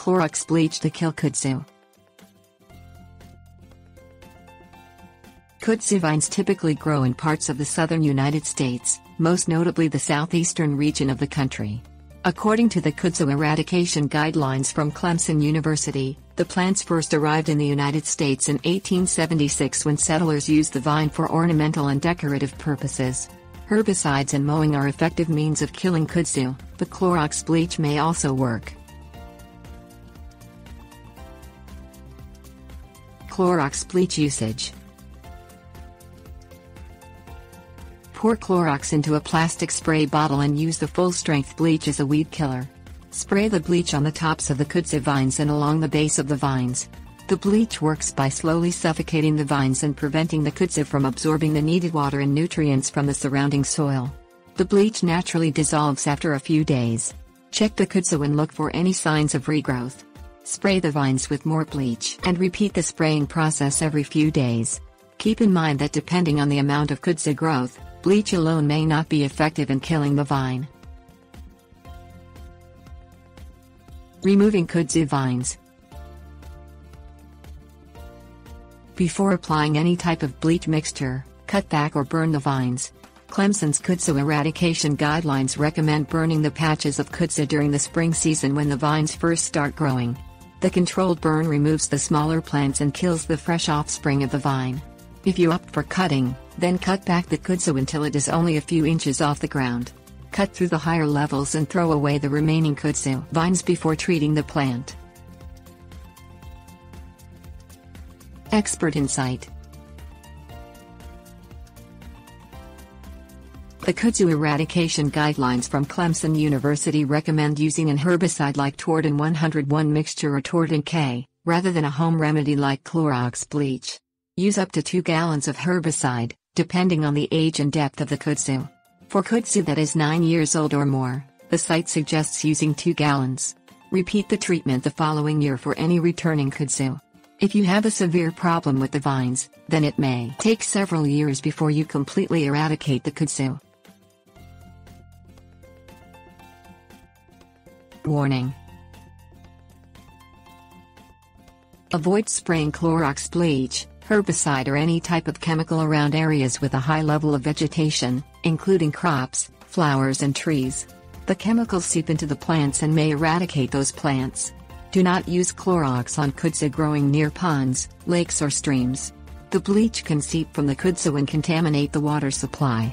Clorox bleach to kill kudzu. Kudzu vines typically grow in parts of the southern United States, most notably the southeastern region of the country. According to the kudzu eradication guidelines from Clemson University, the plants first arrived in the United States in 1876 when settlers used the vine for ornamental and decorative purposes. Herbicides and mowing are effective means of killing kudzu, but Clorox bleach may also work. Clorox bleach usage Pour Clorox into a plastic spray bottle and use the full-strength bleach as a weed killer. Spray the bleach on the tops of the kudzu vines and along the base of the vines. The bleach works by slowly suffocating the vines and preventing the kudzu from absorbing the needed water and nutrients from the surrounding soil. The bleach naturally dissolves after a few days. Check the kudzu and look for any signs of regrowth. Spray the vines with more bleach and repeat the spraying process every few days. Keep in mind that depending on the amount of kudzu growth, Bleach alone may not be effective in killing the vine. Removing kudzu vines. Before applying any type of bleach mixture, cut back or burn the vines. Clemson's kudzu eradication guidelines recommend burning the patches of kudzu during the spring season when the vines first start growing. The controlled burn removes the smaller plants and kills the fresh offspring of the vine. If you opt for cutting, then cut back the kudzu until it is only a few inches off the ground. Cut through the higher levels and throw away the remaining kudzu vines before treating the plant. Expert Insight The kudzu eradication guidelines from Clemson University recommend using an herbicide like Tordon 101 mixture or Tordon K, rather than a home remedy like Clorox bleach. Use up to 2 gallons of herbicide, depending on the age and depth of the kudzu. For kudzu that is 9 years old or more, the site suggests using 2 gallons. Repeat the treatment the following year for any returning kudzu. If you have a severe problem with the vines, then it may take several years before you completely eradicate the kudzu. Warning Avoid spraying Clorox bleach, herbicide or any type of chemical around areas with a high level of vegetation, including crops, flowers and trees. The chemicals seep into the plants and may eradicate those plants. Do not use Clorox on kudzu growing near ponds, lakes or streams. The bleach can seep from the kudzu and contaminate the water supply.